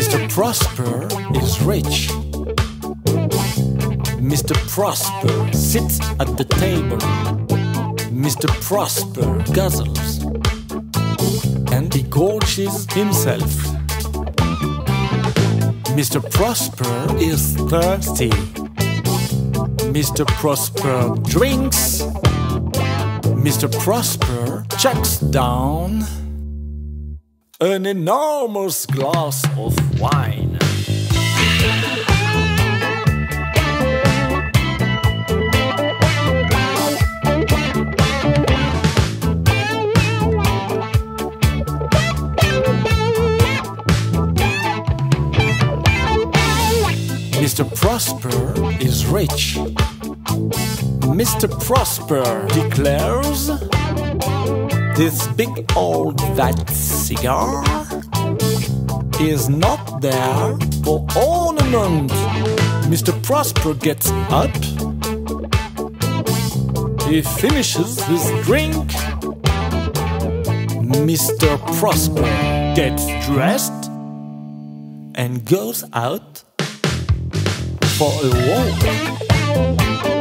Prosper is rich. Mr. Prosper sits at the table. Mr. Prosper guzzles and he gorges himself. Mr. Prosper is thirsty. Mr. Prosper drinks. Mr. Prosper chucks down an enormous glass of wine. Mr. Prosper is rich. Mr. Prosper declares this big old fat cigar is not there for ornament. Mr. Prosper gets up. He finishes his drink. Mr. Prosper gets dressed and goes out for a walk.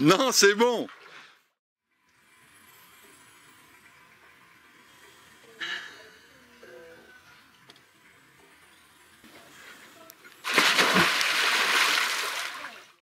Non, c'est bon